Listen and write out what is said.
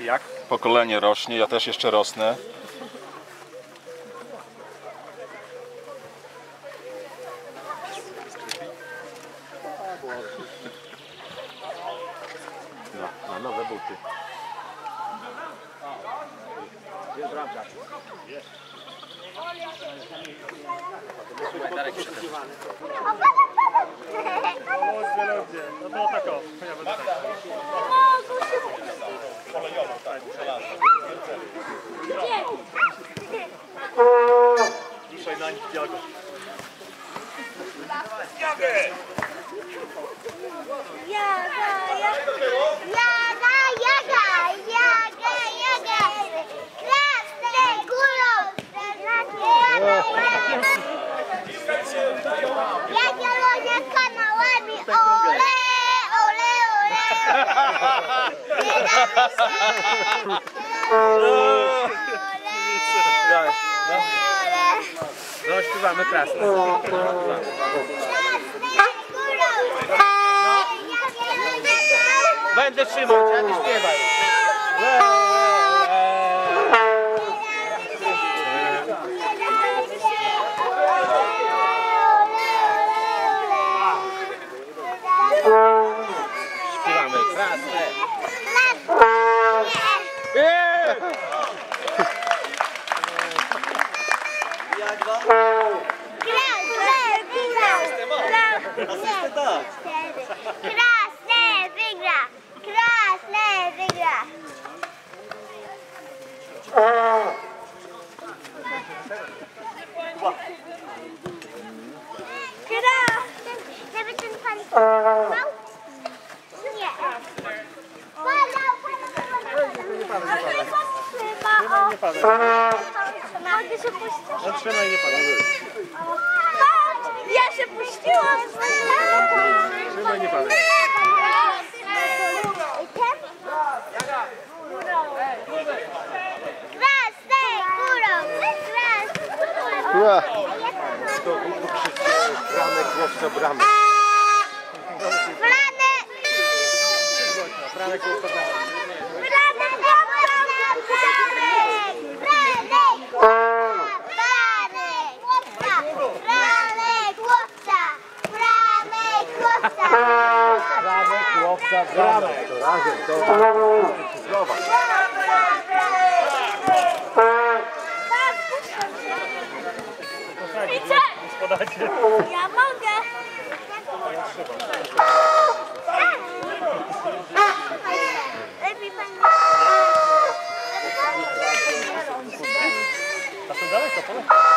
Jak? Pokolenie rośnie, ja też jeszcze rosnę. No, na nowe buty. No to tak o, ja będę tak. Dzisiaj na nich biago. Jaga, jaga, jaga, jaga, jaga, jaga. Krasne górą. Jagiellonia kanałami. Ole, ole, ole. Nie damy się. Ole, ole. No śpiewamy kanałami. Będę trzymać, a nie śpiewaj. Śpiewamy krasne. Krasne wygra! Krasne wygra! Krasne! Żeby ten pan padał? Nie. Padał, padał, padał. Chyba o... Mogę się puścić? Zatrzymaj, nie padaj. Ja się puściłam! Trzymaj, nie górą! Krasne Ła. To krzyczcie bramek, Bramek, łowca bramek. To razem, to co? Ja mogę! Lepiej pan A to daleko, pole?